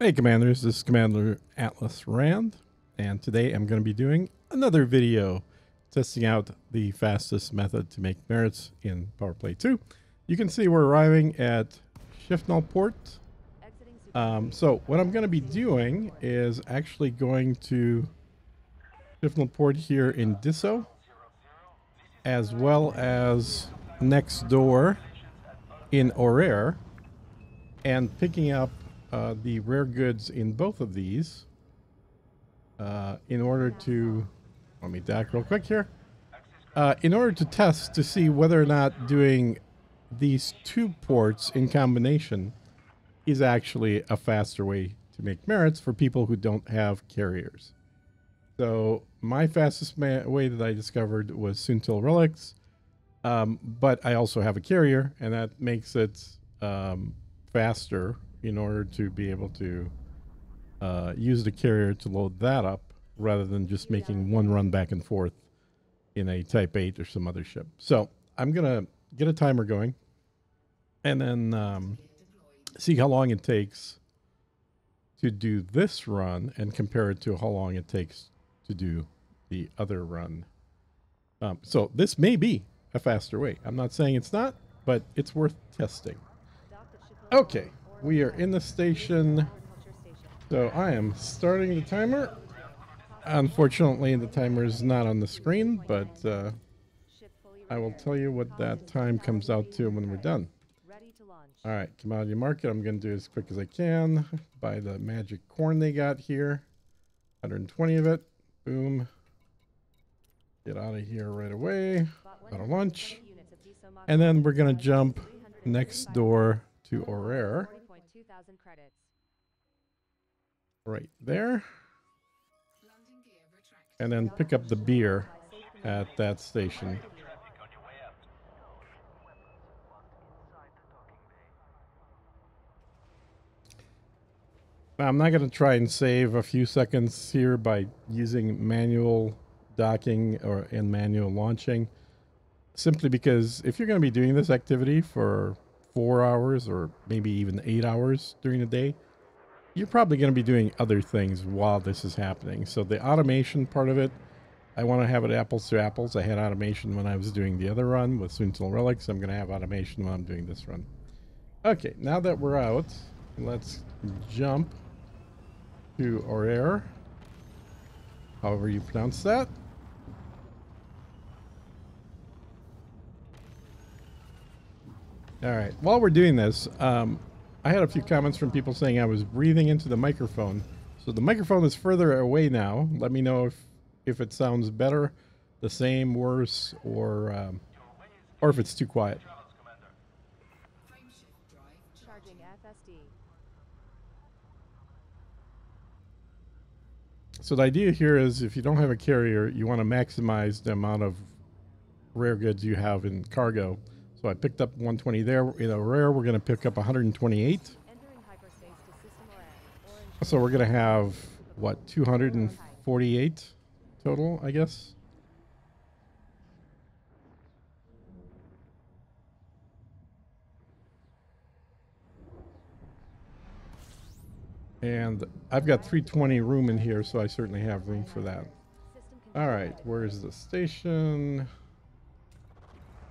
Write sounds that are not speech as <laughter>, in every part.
Hey Commanders, this is Commander Atlas Rand, and today I'm going to be doing another video testing out the fastest method to make merits in PowerPlay 2. You can see we're arriving at Shifnalport. Um, so what I'm going to be doing is actually going to Shifnalport here in Diso, as well as next door in Orrere, and picking up uh, the rare goods in both of these uh, in order to let me back real quick here uh, in order to test to see whether or not doing these two ports in combination is actually a faster way to make merits for people who don't have carriers. So my fastest way that I discovered was Soontill Relics, um, but I also have a carrier, and that makes it um, faster in order to be able to uh, use the carrier to load that up rather than just making one run back and forth in a Type 8 or some other ship. So I'm going to get a timer going and then um, see how long it takes to do this run and compare it to how long it takes to do the other run. Um, so this may be a faster way. I'm not saying it's not, but it's worth testing. Okay, we are in the station. So I am starting the timer. Unfortunately, the timer is not on the screen, but uh, I will tell you what that time comes out to when we're done. All right, commodity market. I'm going to do as quick as I can. Buy the magic corn they got here. 120 of it. Boom. Get out of here right away. Of lunch. And then we're going to jump next door to Orrere. Right there. And then pick up the beer at that station. Now, I'm not going to try and save a few seconds here by using manual docking or and manual launching simply because if you're going to be doing this activity for four hours or maybe even eight hours during the day, you're probably going to be doing other things while this is happening. So the automation part of it, I want to have it apples to apples. I had automation when I was doing the other run with Soontill Relics. I'm going to have automation when I'm doing this run. Okay, now that we're out, let's jump to Orrere, however you pronounce that. All right, while we're doing this, um, I had a few comments from people saying I was breathing into the microphone. So the microphone is further away now. Let me know if, if it sounds better, the same, worse, or, um, or if it's too quiet. So the idea here is if you don't have a carrier, you want to maximize the amount of rare goods you have in cargo. So I picked up 120 there. In Orrere, we're going to pick up 128. So we're going to have, what, 248 total, I guess? And I've got 320 room in here, so I certainly have room for that. All right, where's the station?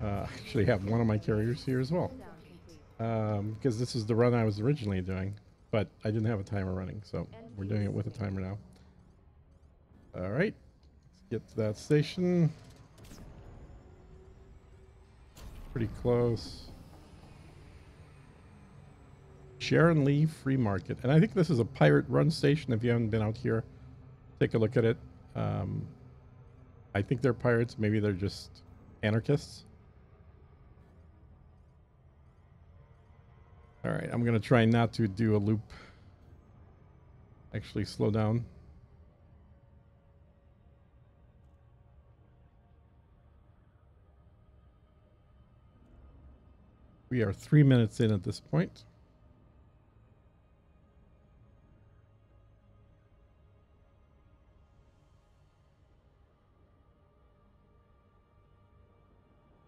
Uh, <laughs> actually have one of my carriers here as well. Um, because this is the run I was originally doing, but I didn't have a timer running, so we're doing it with a timer now. All right, let's get to that station. Pretty close. Sharon Lee Free Market. And I think this is a pirate run station. If you haven't been out here, take a look at it. Um, I think they're pirates. Maybe they're just anarchists. All right, I'm going to try not to do a loop. Actually, slow down. We are three minutes in at this point.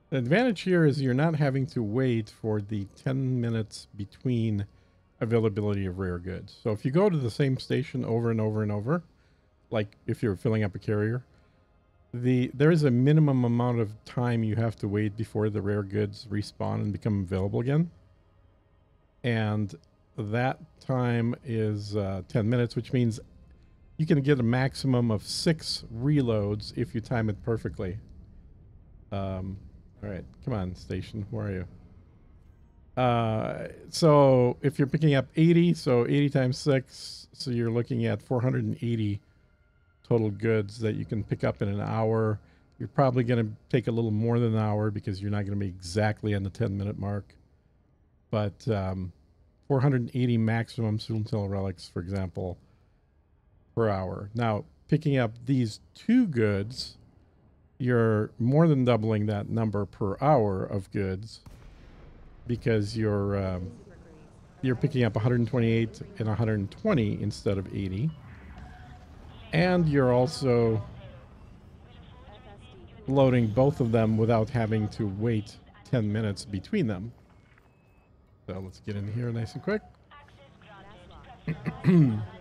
The advantage here is you're not having to wait for the 10 minutes between availability of rare goods. So if you go to the same station over and over and over, like if you're filling up a carrier, the there is a minimum amount of time you have to wait before the rare goods respawn and become available again. And that time is uh, 10 minutes, which means you can get a maximum of six reloads if you time it perfectly. Um, all right, come on, station, where are you? Uh, so if you're picking up 80, so 80 times 6, so you're looking at 480 total goods that you can pick up in an hour. You're probably going to take a little more than an hour because you're not going to be exactly on the 10 minute mark. But um, 480 maximum Soontill relics, for example, per hour. Now, picking up these two goods, you're more than doubling that number per hour of goods because you're um, you're picking up 128 and 120 instead of 80 and you're also loading both of them without having to wait 10 minutes between them. So let's get in here nice and quick <clears throat>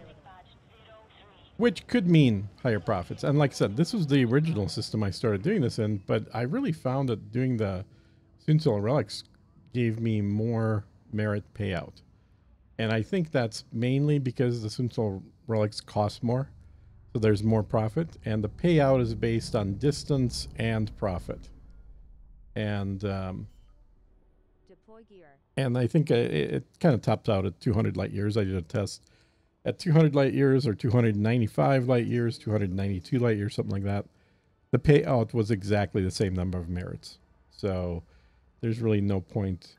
which could mean higher profits and like i said this was the original system i started doing this in but i really found that doing the Soontill relics gave me more merit payout. And I think that's mainly because the Soontill relics cost more. So there's more profit. And the payout is based on distance and profit. And um, Deploy gear. and I think uh, it, it kind of topped out at 200 light years. I did a test at 200 light years or 295 light years, 292 light years, something like that. The payout was exactly the same number of merits. So there's really no point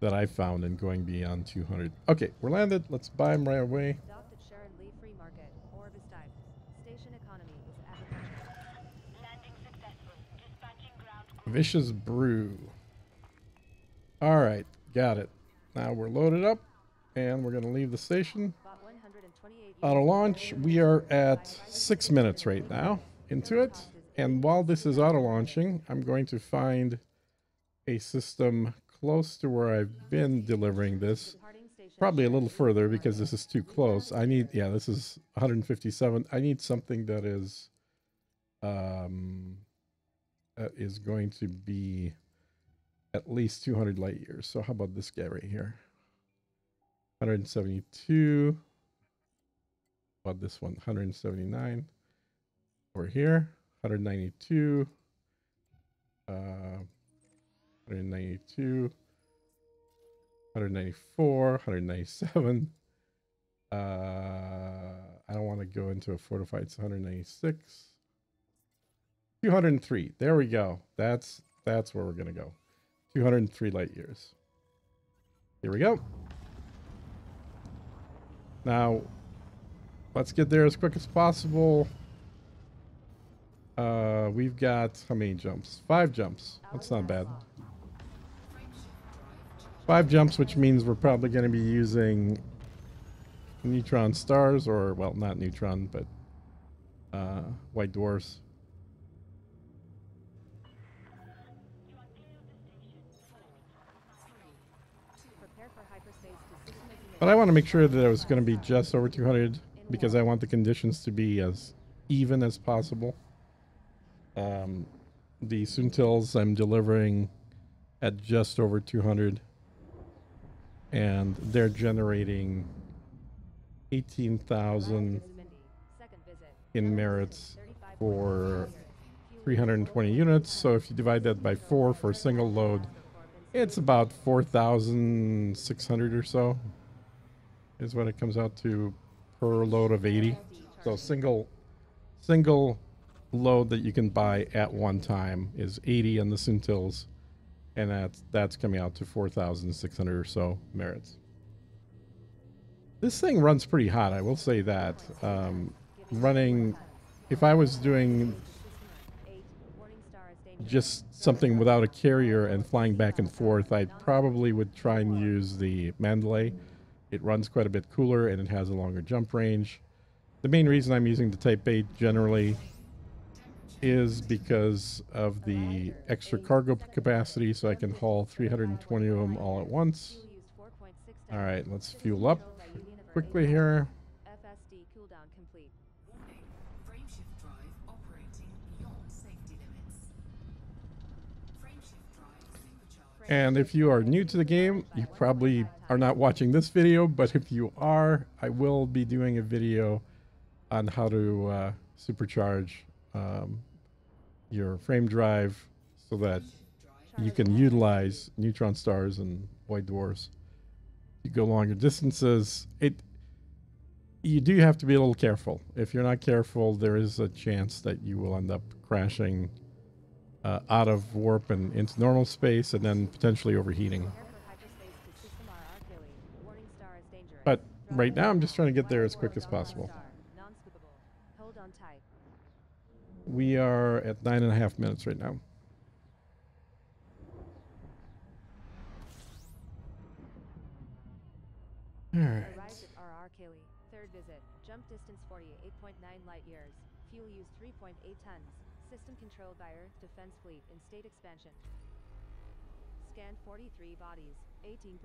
that I found in going beyond 200. Okay, we're landed. Let's buy them right away. Docked at Sharon Lee Free Market. Orbis type. Station economy is agriculture. Landing successful. Dispatching ground Vicious Brew. All right, got it. Now we're loaded up, and we're going to leave the station. Bought 128 Auto launch. We are at six minutes right now into it. And while this is auto launching, I'm going to find a system close to where I've been delivering this. Probably a little further because this is too close. I need, yeah, this is 157. I need something that is, um, that is going to be at least 200 light years. So how about this guy right here? 172. About this one? 179. Over here, 192. Uh, 192. 194, 197. Uh, I don't want to go into a fortified. It's 196. 203. There we go. That's that's where we're gonna go. 203 light years. Here we go. Now, let's get there as quick as possible. Uh, we've got how many jumps? Five jumps. That's not bad. Five jumps, which means we're probably going to be using neutron stars, or well, not neutron, but uh, white dwarfs. But I want to make sure that it was going to be just over 200 because I want the conditions to be as even as possible. Um, the Soontills I'm delivering at just over 200, and they're generating 18,000 in merits for 320 units. So if you divide that by four for a single load, it's about 4,600 or so is what it comes out to per load of 80. So single single load that you can buy at one time is 80 on the Soontills and that's that's coming out to 4,600 or so merits. This thing runs pretty hot, I will say that. Um, running if I was doing just something without a carrier and flying back and forth, I probably would try and use the Mandalay. It runs quite a bit cooler and it has a longer jump range. The main reason I'm using the Type 8 generally is because of the extra cargo capacity, so I can haul 320 of them all at once. Fuel used 4.6 extended. All right, let's fuel up quickly here. And if you are new to the game, you probably are not watching this video, but if you are, I will be doing a video on how to uh, supercharge um, your frame drive so that you can utilize neutron stars and white dwarfs. You go longer distances. It you do have to be a little careful. If you're not careful, there is a chance that you will end up crashing uh, out of warp and into normal space, and then potentially overheating. Prepare for hyperspace to System R Achilles. Warning star is dangerous. But right now, I'm just trying to get there as quick as possible. star. Non-scoopable. Hold on tight. We are at nine and a half minutes right now. All right. Arrived at RR Cayley. Third visit. Jump distance 48.9 light years. Fuel use 3.8 tons. System controlled by Earth Defense Fleet in state expansion. Scanned 43 bodies. 18%.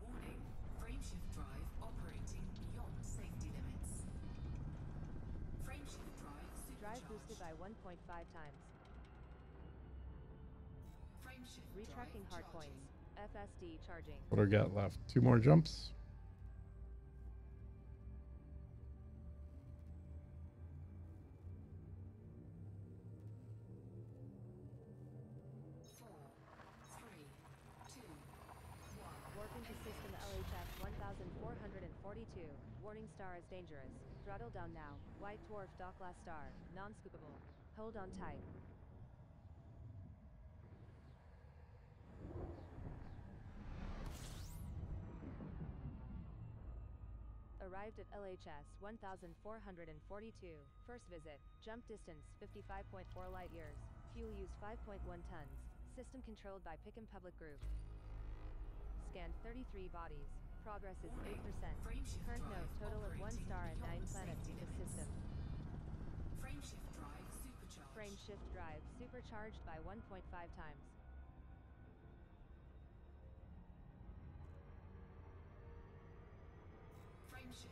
Warning. Frameshift drive operating beyond safety limits. Frameshift drive Drive boosted by 1.5 times. Frameshift Retracting drive hardpoints. FSD charging. What do I got left? Two more jumps. Four, three, two, one. Warping to system LHS 1442. Warning star is dangerous. Throttle down now. White dwarf Dockla star. Non-scoopable. Hold on tight. Arrived at LHS 1442. First visit. Jump distance 55.4 light years. Fuel use 5.1 tons. System controlled by Pick'em Public Group. Scanned 33 bodies. Progress is 8%. Current note total of 1 star and 9 planets in the system. Frameshift drive supercharged. Frame shift drive supercharged by 1.5 times.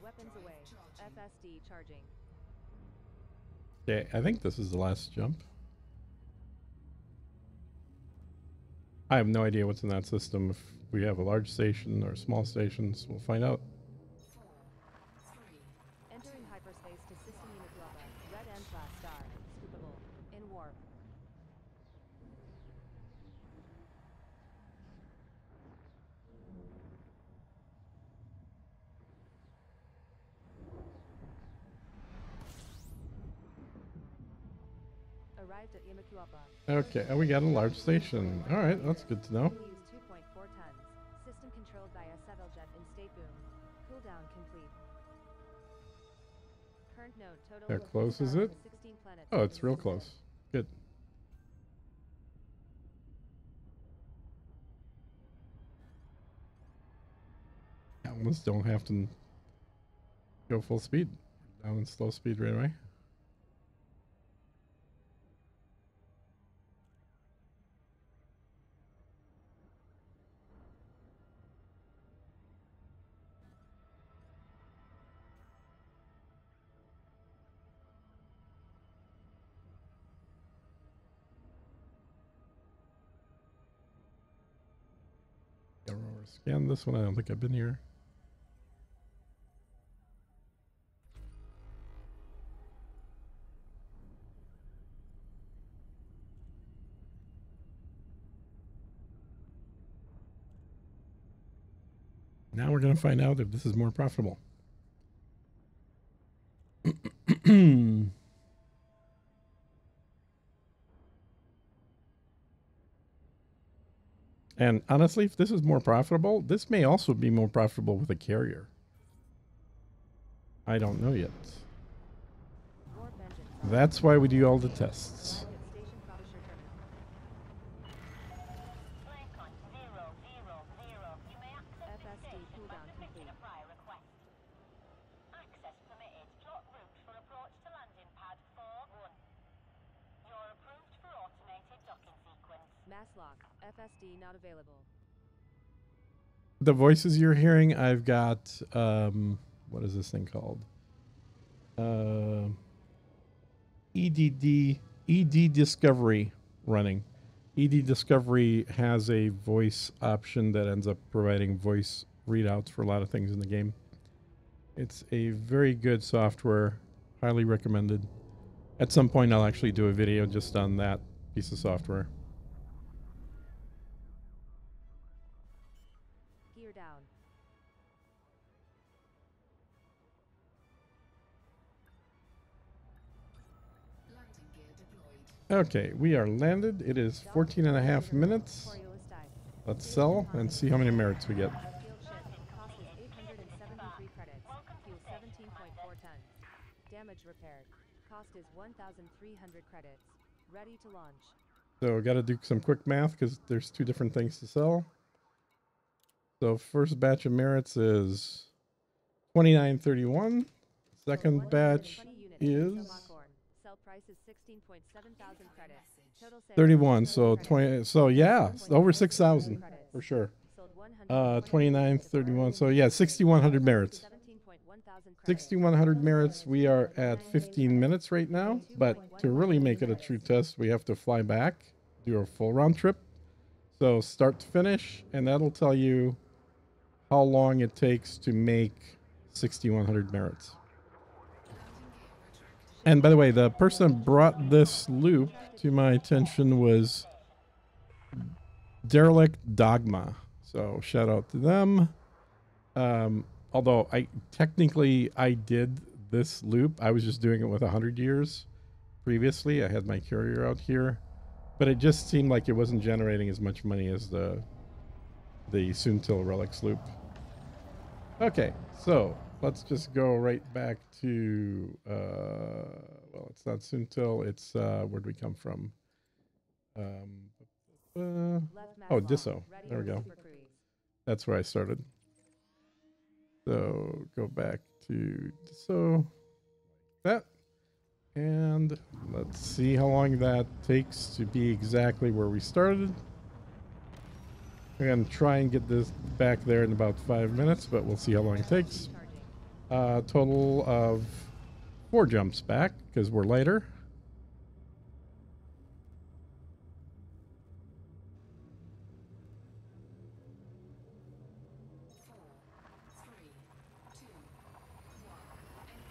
Weapons away. FSD charging. Okay, I think this is the last jump. I have no idea what's in that system. If we have a large station or small stations, we'll find out. Four, three, Entering hyperspace to system unit Globa. Red end class star. Scoopable. In warp. Arrived at Yamakuapa. Okay, and we got a large station. All right, that's good to know. Fuel use 2.4 tons. System controlled by a Settlejet in state boom. Cooldown complete. Current node total How close is it? stars and 16 planets Oh, it's real close. Good. Almost don't have to go full speed. Down in slow speed right away. This one. I don't think I've been here. Now we're going to find out if this is more profitable. And honestly, if this is more profitable, this may also be more profitable with a carrier. I don't know yet. That's why we do all the tests. Target station Frobisher terminal. Lincoln, zero, zero, zero. You may access this FSD station by cooldown submitting complete. a prior request. Access permitted. Plot route for approach to landing pad lock. FSD not available. The voices you're hearing, I've got um, what is this thing called? Uh, EDD EDDiscovery running. EDDiscovery has a voice option that ends up providing voice readouts for a lot of things in the game. It's a very good software, highly recommended. At some point, I'll actually do a video just on that piece of software. Okay, we are landed. It is 14 and a half minutes. Let's sell and see how many merits we get. Field ship. Cost is 873 credits. Fuel 17.4 tons. Damage repaired. Cost is 1,300 credits. Ready to launch. So we got to do some quick math because there's two different things to sell. So first batch of merits is 2931. Second batch is price is 16.7 thousand credits. Total sales 31. So 20. So yeah, over 6,000 for sure. Sold Uh, 29, 31. So yeah, 6,100 merits. 17.1 thousand 6,100 merits. We are at 15 minutes right now. But to really make it a true test, we have to fly back, do a full round trip. So start to finish, and that'll tell you how long it takes to make 6,100 merits. And by the way, the person that brought this loop to my attention was Derelict Dogma. So shout out to them. Um, although I technically I did this loop, I was just doing it with 100 years previously. I had my courier out here, but it just seemed like it wasn't generating as much money as the the Soontill Relics loop. Okay, so let's just go right back to uh, well, it's not Soontill. It's uh, where'd we come from? Um, uh, Oh. Diso. There we go. that's where I started. So go back to so that, and let's see how long that takes to be exactly where we started. I'm gonna try and get this back there in about five minutes, but we'll see how long it takes. Uh, total of four jumps back because we're later. Four, three, two, one.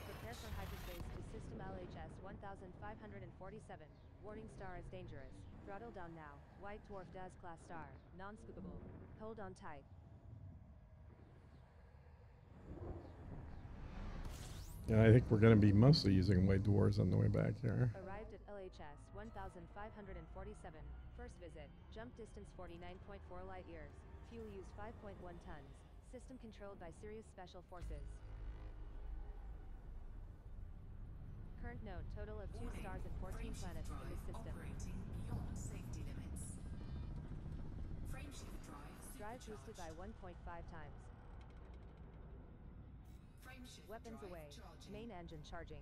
Prepare for hyperspace to system LHS 1547. Warning star is dangerous. Throttle down now. White dwarf DAS class star. Non-scoopable. Hold on tight. Yeah, I think we're gonna be mostly using white dwarves on the way back here. Arrived at LHS 1547. First visit. Jump distance 49.4 light years. Fuel use 5.1 tons. System controlled by Sirius Special Forces. Current node total of 2 Warning, stars and 14 frameshift planets in drive this system. Operating beyond safety limits. Frameshift drive Drive boosted by 1.5 times. Frameshift Weapons away. Main engine charging.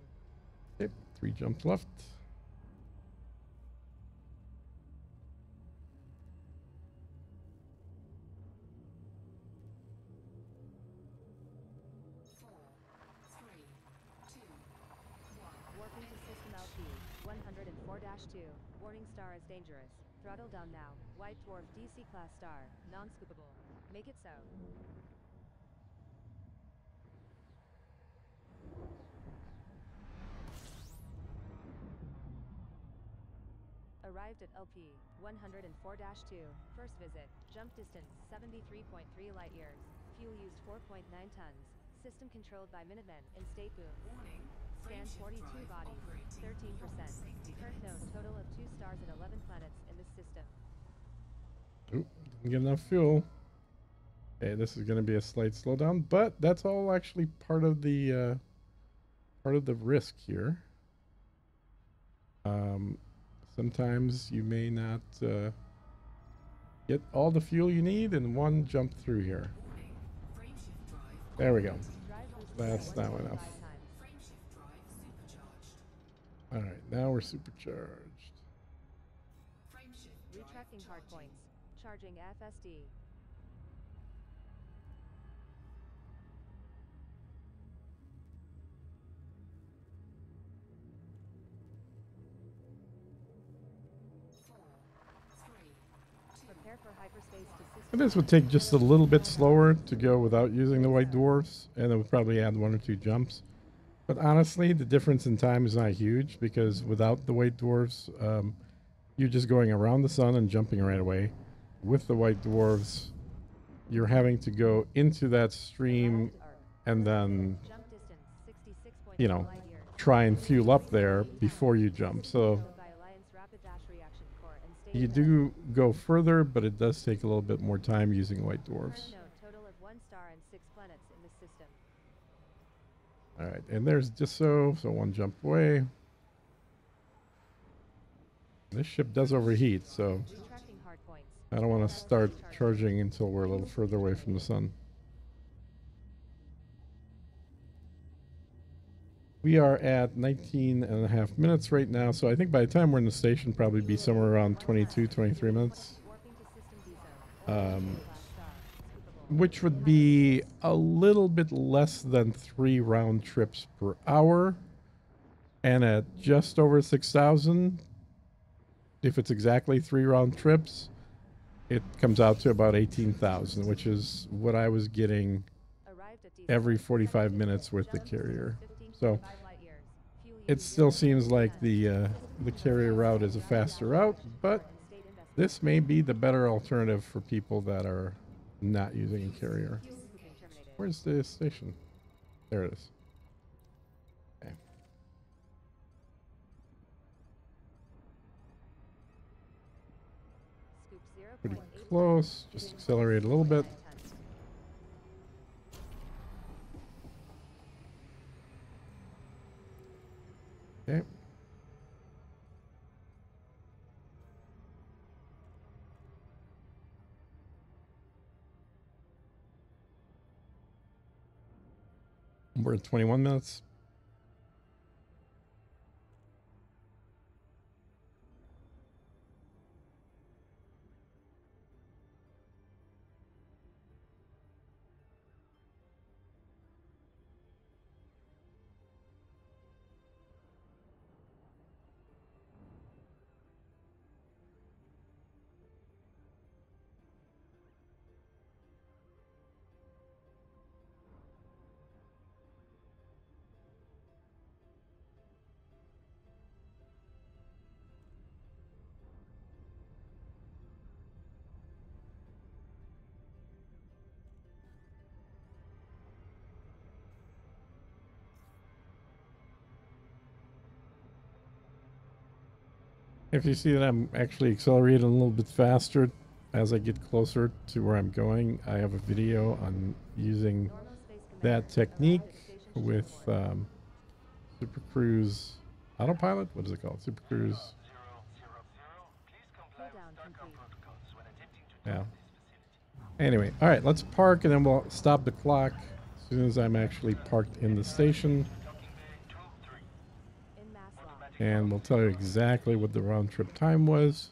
Okay, three jumps left. Four, three, two, one. Warping to system LP 104-2. Warning star is dangerous. Throttle down now. White dwarf DC class star. Non-scoopable. Make it so. Arrived at LP 104-2. First visit. Jump distance 73.3 light years. Fuel used 4.9 tons. System controlled by Minutemen and State Boom. Warning. Scan 42 drive bodies, 13%. beyond safety Current limits. node total of 2 stars and 11 planets in this system. Oop, didn't get enough fuel. Okay, this is going to be a slight slowdown, but that's all actually part of the uh, part of the risk here. Um, sometimes you may not uh, get all the fuel you need in one jump through here. There we go. That's not 1.5 enough. All right, now we're supercharged. Retracting hardpoints. Charging FSD. This would take just a little bit slower to go without using the white dwarfs, and it would probably add one or two jumps. But honestly, the difference in time is not huge because without the white dwarfs, um, you're just going around the sun and jumping right away. With the white dwarfs, you're having to go into that stream and then Jump distance 66.4 you know, try and fuel up there before you jump. So Controlled by Alliance Rapid Dash Reaction Core and state you do go further, but it does take a little bit more time using white dwarfs. Current note total of one star and six planets in the system. All right, and there's Diso, so so one jump away. This ship does overheat, so I don't want to start charging until we're a little further away from the sun. We are at 19 and a half minutes right now, so I think by the time we're in the station, probably be somewhere around 22, 23 minutes, Warping to system D zone. Um, Class star. Scoopable. which would be a little bit less than three round trips per hour. And at just over 6,000, if it's exactly three round trips, it comes out to about 18,000, which is what I was getting Arrived at D every 45 minutes with the carrier. 15.5 So it still seems like the uh, the carrier route is a faster route, but this may be the better alternative for people that are not using a carrier. Where's the station? There it is. Okay. Pretty close. Just accelerate a little bit. 0.9 tons. Okay. We're at 21 minutes. If you see that I'm actually accelerating a little bit faster as I get closer to where I'm going, I have a video on using that technique with um, Super Cruise Autopilot. What is it called? Super Cruise. Yeah. Anyway, all right, let's park and then we'll stop the clock as soon as I'm actually parked in the station. In mass lock. and we'll tell you exactly what the round trip time was.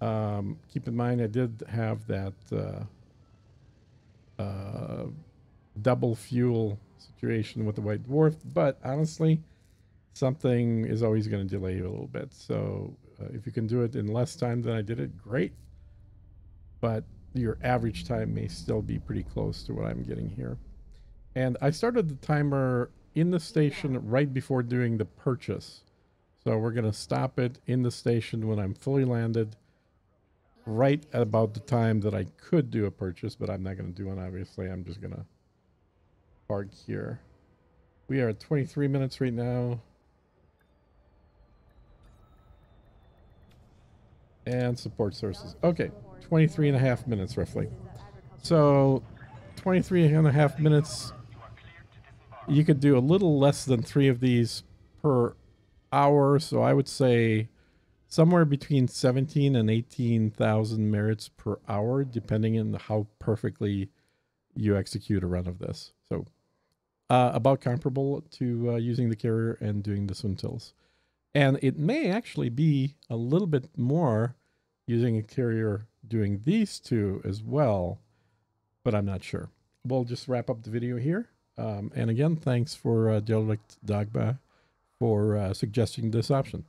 Um, keep in mind, I did have that uh, uh, double fuel situation with the White Dwarf, but honestly, something is always going to delay you a little bit. So uh, if you can do it in less time than I did it, great. But your average time may still be pretty close to what I'm getting here. And I started the timer in the station right before doing the purchase. So we're going to stop it in the station when I'm fully landed, right at about the time that I could do a purchase, but I'm not going to do one, obviously. I'm just going to park here. We are at 23 minutes right now. And support sources. Okay, 23 and a half minutes roughly. So 23 and a half minutes. You could do a little less than three of these per hour. So I would say somewhere between 17 and 18,000 merits per hour, depending on how perfectly you execute a run of this. So uh, about comparable to uh, using the carrier and doing the Soontills. And it may actually be a little bit more using a carrier doing these two as well, but I'm not sure. We'll just wrap up the video here. Um, and again, thanks for uh, Dogma for uh, suggesting this option.